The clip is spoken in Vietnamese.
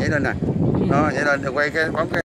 nhảy lên nè. Đó nhảy lên quay cái bấm cái